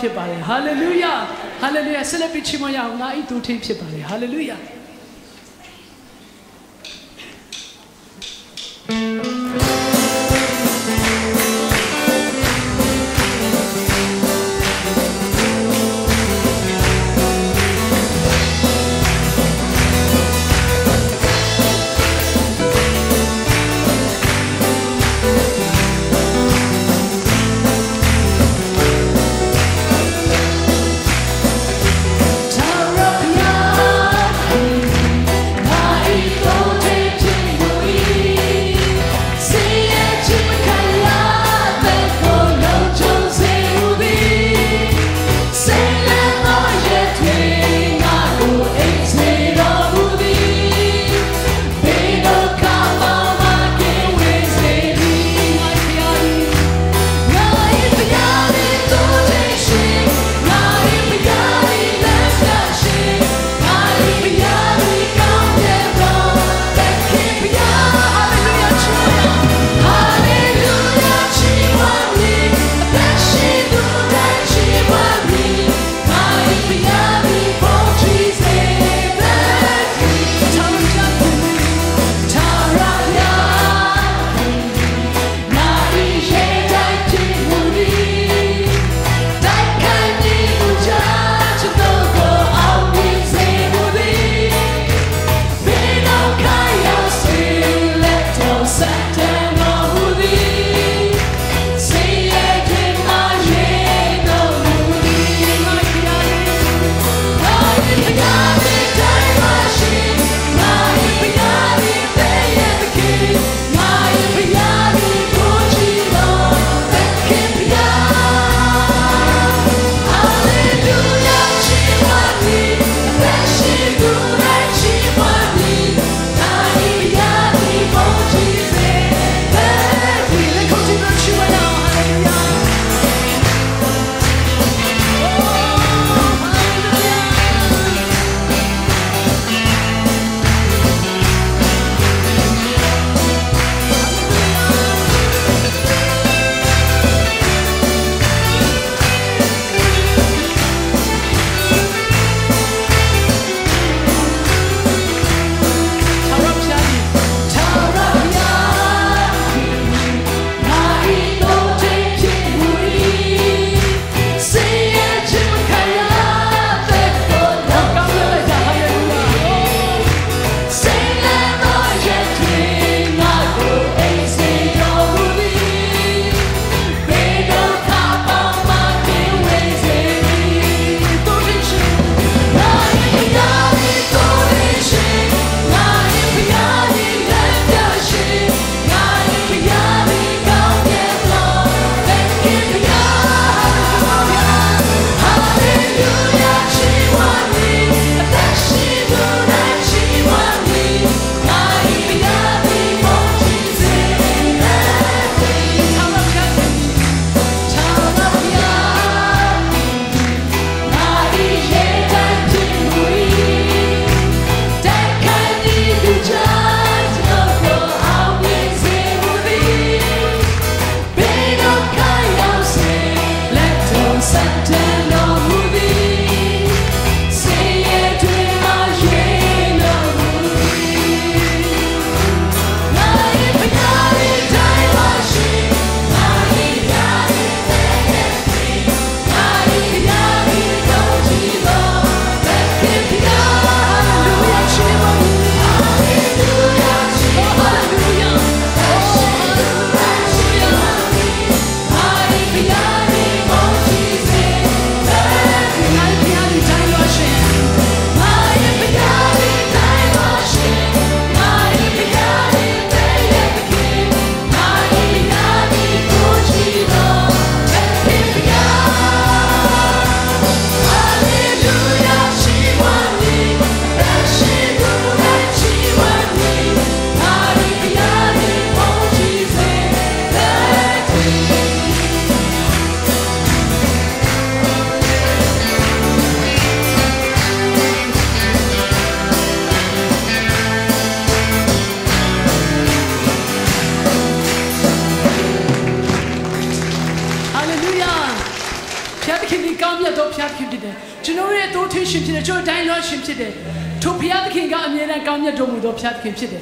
ဖြစ်ပါတယ်ဟာလေလုယာဟာလေလုယာဆက်လက်ပြီးချီးမွမ်းရအောင်ငါဤတိုးထိန်ဖြစ်ပါတယ်ဟာလေလုယာ သောဘု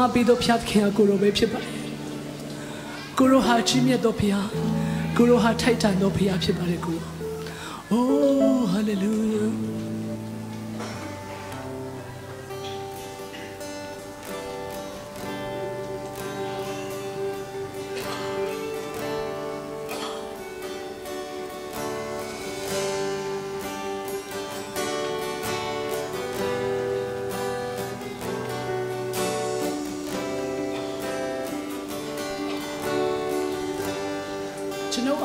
အားပေးသောဖျားသခင်ကကိုရောပဲဖြစ်ပါတယ်။ကိုရောဟာချီးမြှက်သောဖျားကိုရောဟာထိုက်တန်သောဖျားဖြစ်ပါတယ်ကို။အိုးဟာလေလုယာ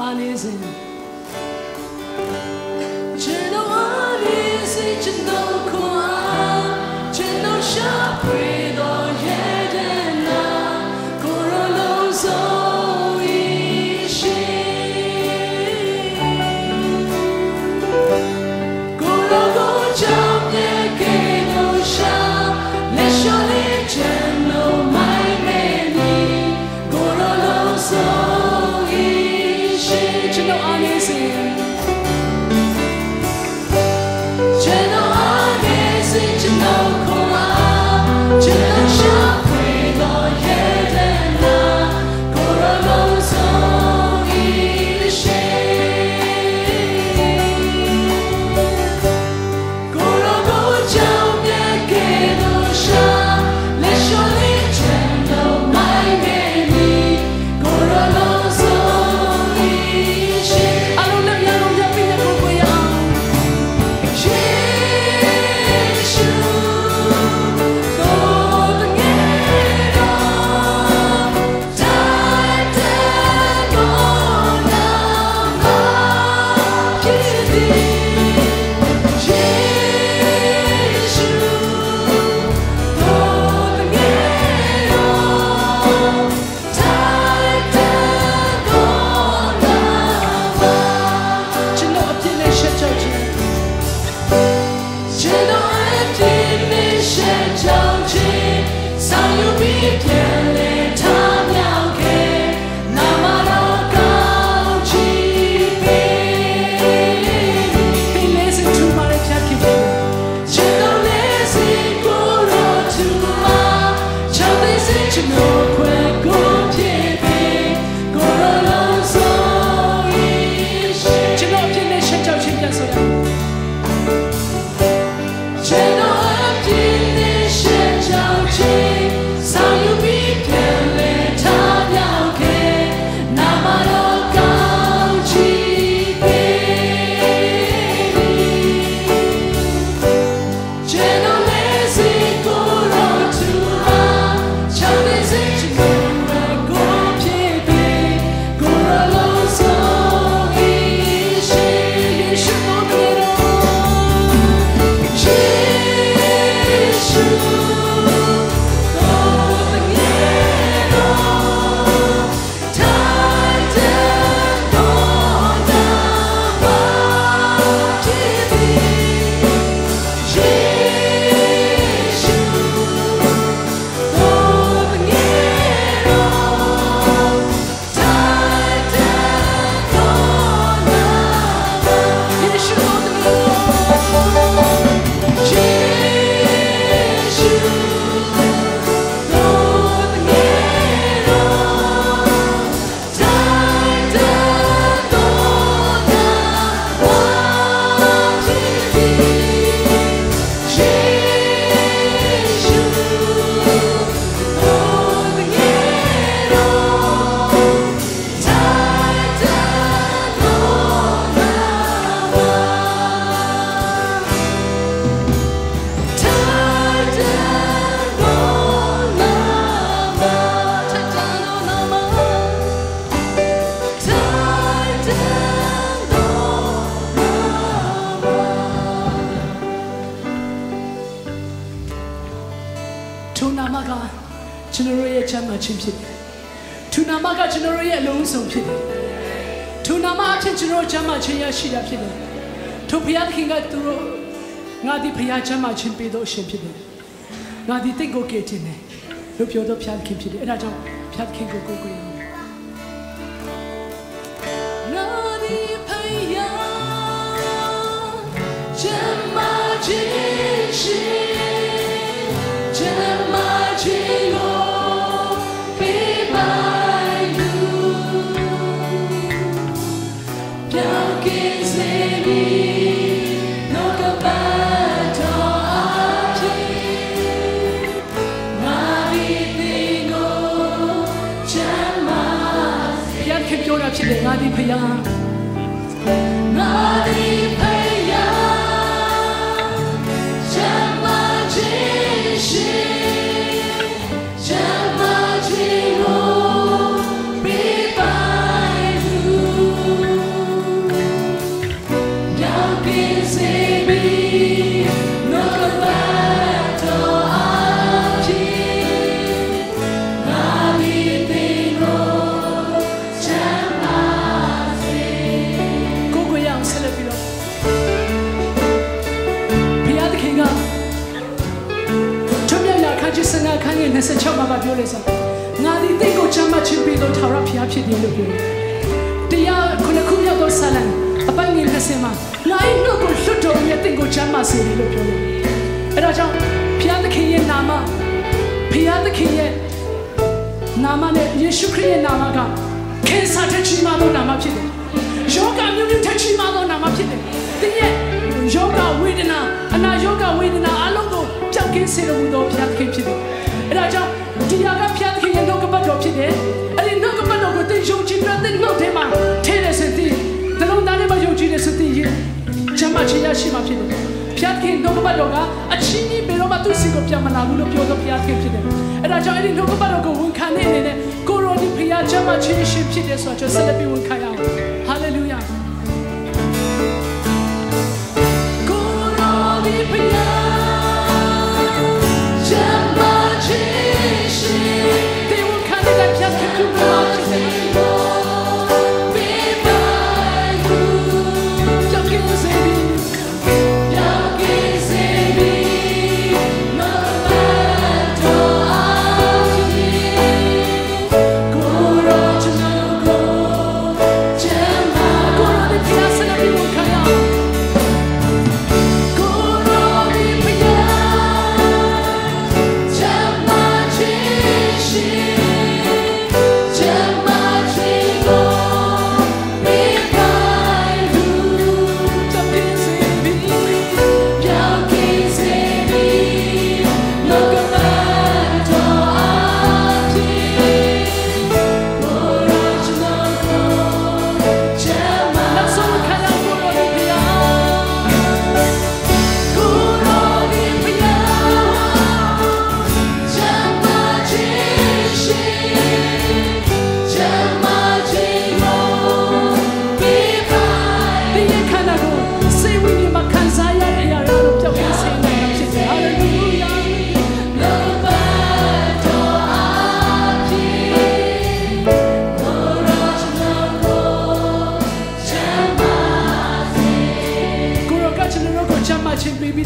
paralysé. မကကျွန်တော်ရဲ့ချမ်းသာခြင်းဖြစ်တယ်။သူနာမကကျွန်တော်ရဲ့အလုံးစုံဖြစ်တယ်။သူနာမအဖြစ်ကျွန်တော်ချမ်းသာခြင်းရရှိတာဖြစ်တယ်။သူဖျားသခင်ကသူတို့ငါဒီဖျားချမ်းသာခြင်းပေးတော့ရှင်ဖြစ်တယ်။ငါဒီတင့်ကိုကယ်တင်တယ်လို့ပြောတော့ဖျားသခင်ဖြစ်တယ်။အဲဒါကြောင့်ဖျားသခင်ကိုကိုယ်ကိုယ် Yeah. စေတော်မူသောဘုရားသခင်ဖြစ်တယ်အဲဒါကြောင့်ဒီဟာကဘုရားသခင်ရဲ့နှုတ်ကပတ်တော်ဖြစ်တယ်အဲ့ဒီနှုတ်ကပတ်တော်ကိုသင်ယုံကြည်တဲ့နှုတ်ထဲမှာထဲတဲ့စသည်တလုံးသားထဲမှာယုံကြည်တဲ့စသည်ရဲ့ချမ်းသာခြင်းရရှိမှာဖြစ်တယ်ဖျားခင်နှုတ်ကပတ်တော်ကအချင်းကြီးဘယ်တော့မှသူ့စီကိုပြန်မလာဘူးလို့ပြောတော့ဖျားခင်ဖြစ်တယ်။အဲဒါကြောင့်အဲ့ဒီနှုတ်ကပတ်တော်ကိုဝန်ခံနေနေနဲ့ကိုရောဒီဖျားချမ်းသာခြင်းရှိဖြစ်တယ်ဆိုတော့ဆက်လက်ပြီးဝန်ခံရအောင်။ဟာလေလုယာ။ကို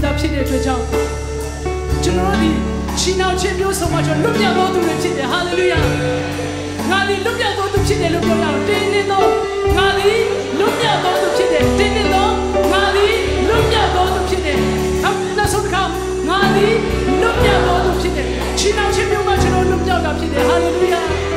ပေးပြီးသားဖြစ်တဲ့အတွက်ကြောင့်ကျွန်တော်တို့ဒီချီနှောင်ခြင်းမျိုးဆုံးမှကျွန်တော်လွတ်မြောက်သောသူတွေဖြစ်တယ်ဟာလေလုယာငါဒီလွတ်မြောက်သောသူဖြစ်တယ်လို့ပြောရအောင်တင်းနေသောငါဒီလွတ်မြောက်သောသူဖြစ်တယ်တင်းနေသောငါဒီလွတ်မြောက်သောသူဖြစ်တယ်အခုနောက်ဆုံးတစ်ခါငါဒီလွတ်မြောက်သောသူဖြစ်တယ်ချီနှောင်ခြင်းမျိုးမှကျွန်တော်လွတ်မြောက်တာဖြစ်တယ်ဟာလေလုယာ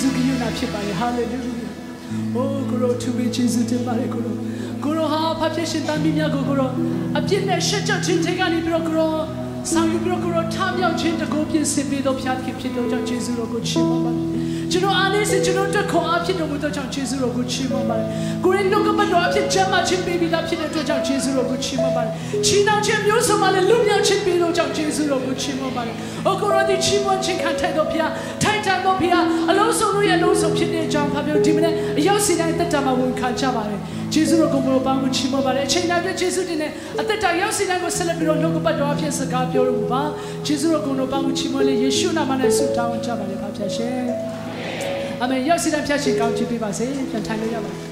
ကြီးမားယေရှုကယူနာဖြစ်ပါတယ်ဟာလေလုယာအိုးကိုရောသူပဲယေရှုတင်ပါတယ်ကိုရောကိုရောဟာဖဖြစ်ရှင်တမ်းပြီးများကိုကိုရောအပြစ်နဲ့ရှက်ချက်ချင်းတွေကနေပြီးတော့ကိုရောဆောင်ယူပြီးတော့ကိုရောထားမြောက်ခြင်းတကူပြင်ဆင်ပြီးတော့ဖျားခင်ဖြစ်တော့ကြောင့်ယေရှုတော်ကိုချီးမွမ်းပါတယ် ကျွန်တော်အားလေးစကျွန်တော်တက်ခွန်အားဖြစ်တော်မူသောကြောင့်ယေရှုတော်ကိုချီးမွမ်းပါတယ်ကိုရင်လောကမတော်အဖြစ်ချမ်းသာခြင်းပေးပြီးသားဖြစ်တဲ့အတွက်ကြောင့်ယေရှုတော်ကိုချီးမွမ်းပါတယ်ချီးနှောင်ခြင်းမျိုးစုံမှလည်းလူမြောက်ခြင်းပေးသောကြောင့်ယေရှုတော်ကိုချီးမွမ်းပါတယ်အိုကိုရောဒီချီးမွမ်းခြင်းခံထိုက်တော်ဖျားထိုက်တန်တော်ဖျားအလုံးစုံတို့ရဲ့အလုံးစုံဖြစ်တဲ့အကြောင်းဖာပြောဒီမနေ့အရောက်စီတိုင်းတက်တာမှာဝန်ခံကြပါတယ်ယေရှုတော်ကိုဘုရားပေါင်းကိုချီးမွမ်းပါတယ်အချိန်တိုင်းပြယေရှုတင်နဲ့အသက်တာရောက်စီတိုင်းကိုဆက်လက်ပြီးတော့လောကပတ်တော်အဖြစ်စကားပြောလို့ပါယေရှုတော်ကိုဘုရားပေါင်းကိုချီးမွမ်းလေယေရှုနာမနဲ့ဆုတောင်းကြပါတယ်ဖာဖျားရှင် အာမင်ရောက်စီတိုင်းဖျားရှင်ကောင်းချီးပေးပါစေပြန်ထိုင်လို့ရပါတယ်